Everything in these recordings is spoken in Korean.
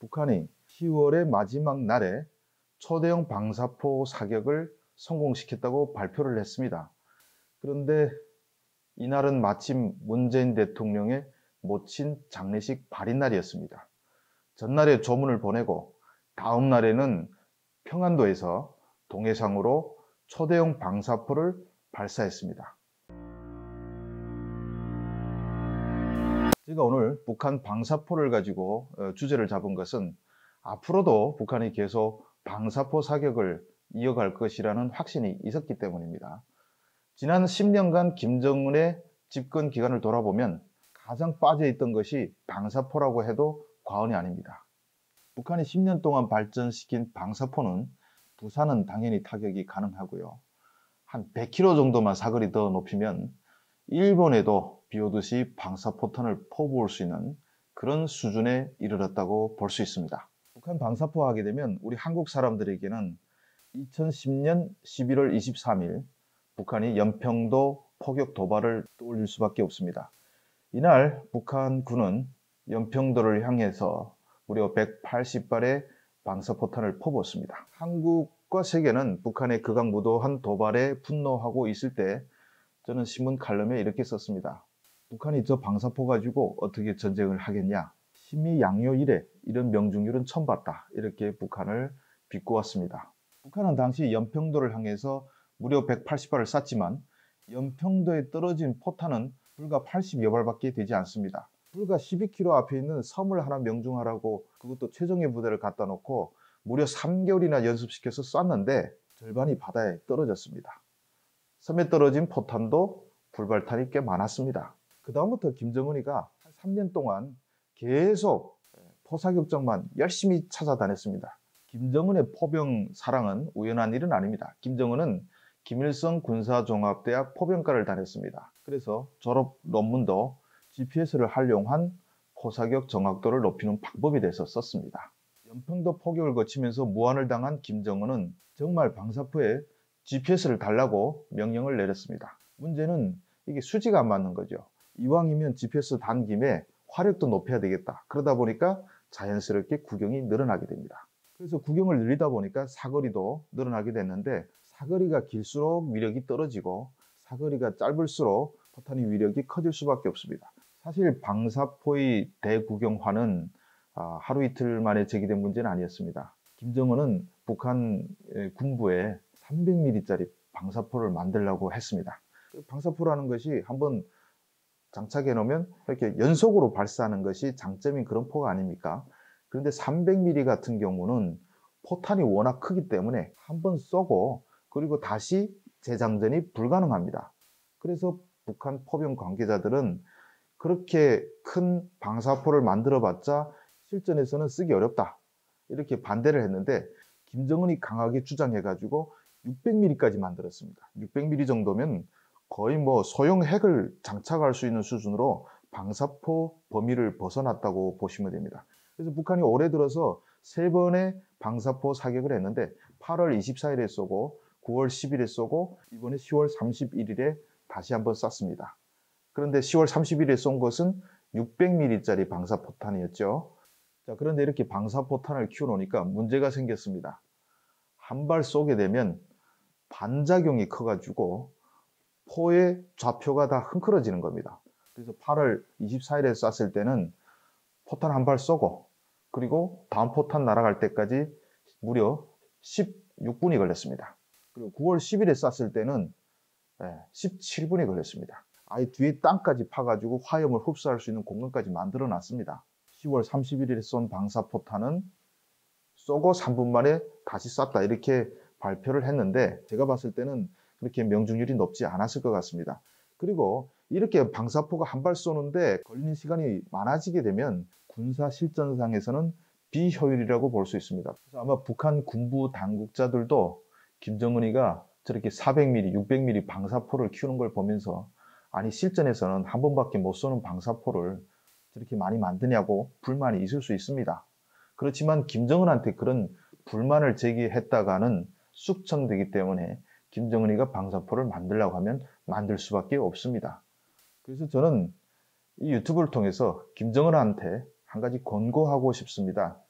북한이 10월의 마지막 날에 초대형 방사포 사격을 성공시켰다고 발표를 했습니다. 그런데 이날은 마침 문재인 대통령의 모친 장례식 발인 날이었습니다. 전날에 조문을 보내고 다음 날에는 평안도에서 동해상으로 초대형 방사포를 발사했습니다. 제가 오늘 북한 방사포를 가지고 어, 주제를 잡은 것은 앞으로도 북한이 계속 방사포 사격을 이어갈 것이라는 확신이 있었기 때문입니다. 지난 10년간 김정은의 집권 기간을 돌아보면 가장 빠져있던 것이 방사포라고 해도 과언이 아닙니다. 북한이 10년 동안 발전시킨 방사포는 부산은 당연히 타격이 가능하고요. 한 100km 정도만 사거리 더 높이면 일본에도 비 오듯이 방사 포탄을 퍼부을 수 있는 그런 수준에 이르렀다고 볼 수 있습니다. 북한 방사포 하게 되면 우리 한국 사람들에게는 2010년 11월 23일 북한이 연평도 포격 도발을 떠올릴 수밖에 없습니다. 이날 북한 군은 연평도를 향해서 무려 180발의 방사포탄을 퍼부었습니다. 한국과 세계는 북한의 극악무도한 도발에 분노하고 있을 때 저는 신문 칼럼에 이렇게 썼습니다. 북한이 저 방사포 가지고 어떻게 전쟁을 하겠냐? 심히 양요 이래 이런 명중률은 처음 봤다. 이렇게 북한을 비꼬았습니다. 북한은 당시 연평도를 향해서 무려 180발을 쐈지만 연평도에 떨어진 포탄은 불과 80여 발밖에 되지 않습니다. 불과 12km 앞에 있는 섬을 하나 명중하라고 그것도 최정예 부대를 갖다 놓고 무려 3개월이나 연습시켜서 쐈는데 절반이 바다에 떨어졌습니다. 섬에 떨어진 포탄도 불발탄이 꽤 많았습니다. 그 다음부터 김정은이가 한 3년 동안 계속 포사격장만 열심히 찾아다녔습니다. 김정은의 포병 사랑은 우연한 일은 아닙니다. 김정은은 김일성 군사종합대학 포병과를 다녔습니다. 그래서 졸업 논문도 GPS를 활용한 포사격 정확도를 높이는 방법에 대해서 썼습니다. 연평도 포격을 거치면서 무한을 당한 김정은은 정말 방사포에 GPS를 달라고 명령을 내렸습니다. 문제는 이게 수지가 안 맞는 거죠. 이왕이면 GPS 단 김에 화력도 높여야 되겠다. 그러다 보니까 자연스럽게 구경이 늘어나게 됩니다. 그래서 구경을 늘리다 보니까 사거리도 늘어나게 됐는데 사거리가 길수록 위력이 떨어지고 사거리가 짧을수록 포탄의 위력이 커질 수밖에 없습니다. 사실 방사포의 대구경화는 아, 하루 이틀 만에 제기된 문제는 아니었습니다. 김정은은 북한 군부에 300mm짜리 방사포를 만들려고 했습니다. 그 방사포라는 것이 한번 장착해 놓으면 이렇게 연속으로 발사하는 것이 장점인 그런 포가 아닙니까? 그런데 300mm 같은 경우는 포탄이 워낙 크기 때문에 한 번 쏘고 그리고 다시 재장전이 불가능합니다. 그래서 북한 포병 관계자들은 그렇게 큰 방사포를 만들어 봤자 실전에서는 쓰기 어렵다. 이렇게 반대를 했는데 김정은이 강하게 주장해 가지고 600mm까지 만들었습니다. 600mm 정도면 거의 뭐 소형 핵을 장착할 수 있는 수준으로 방사포 범위를 벗어났다고 보시면 됩니다. 그래서 북한이 올해 들어서 세 번의 방사포 사격을 했는데 8월 24일에 쏘고 9월 10일에 쏘고 이번에 10월 31일에 다시 한번 쐈습니다. 그런데 10월 30일에 쏜 것은 600mm짜리 방사포탄이었죠. 자, 그런데 이렇게 방사포탄을 키워놓으니까 문제가 생겼습니다. 한 발 쏘게 되면 반작용이 커가지고 포의 좌표가 다 흥크러지는 겁니다. 그래서 8월 24일에 쐈을 때는 포탄 한 발 쏘고 그리고 다음 포탄 날아갈 때까지 무려 16분이 걸렸습니다. 그리고 9월 10일에 쐈을 때는 17분이 걸렸습니다. 아예 뒤에 땅까지 파가지고 화염을 흡수할 수 있는 공간까지 만들어 놨습니다. 10월 31일에 쏜 방사포탄은 쏘고 3분 만에 다시 쐈다 이렇게 발표를 했는데 제가 봤을 때는 그렇게 명중률이 높지 않았을 것 같습니다. 그리고 이렇게 방사포가 한 발 쏘는데 걸리는 시간이 많아지게 되면 군사 실전상에서는 비효율이라고 볼 수 있습니다. 그래서 아마 북한 군부 당국자들도 김정은이가 저렇게 400mm, 600mm 방사포를 키우는 걸 보면서 아니 실전에서는 한 번밖에 못 쏘는 방사포를 저렇게 많이 만드냐고 불만이 있을 수 있습니다. 그렇지만 김정은한테 그런 불만을 제기했다가는 숙청되기 때문에 김정은이가 방사포를 만들려고 하면 만들 수밖에 없습니다. 그래서 저는 이 유튜브를 통해서 김정은한테 한 가지 권고하고 싶습니다.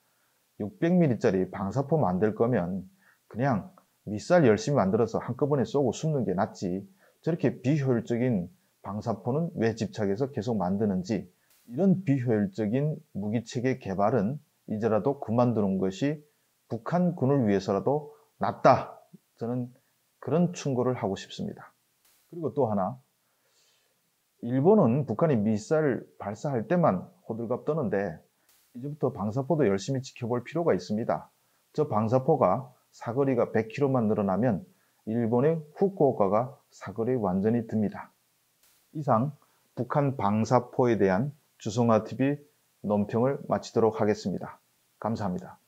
600mm짜리 방사포 만들 거면 그냥 미사일 열심히 만들어서 한꺼번에 쏘고 숨는 게 낫지 저렇게 비효율적인 방사포는 왜 집착해서 계속 만드는지 이런 비효율적인 무기체계 개발은 이제라도 그만두는 것이 북한군을 위해서라도 낫다. 저는 그런 충고를 하고 싶습니다. 그리고 또 하나 일본은 북한이 미사일 발사할 때만 호들갑 떠는데 이제부터 방사포도 열심히 지켜볼 필요가 있습니다. 저 방사포가 사거리가 100km만 늘어나면 일본의 후쿠오카가 사거리 완전히 듭니다. 이상 북한 방사포에 대한 주성아TV 논평을 마치도록 하겠습니다. 감사합니다.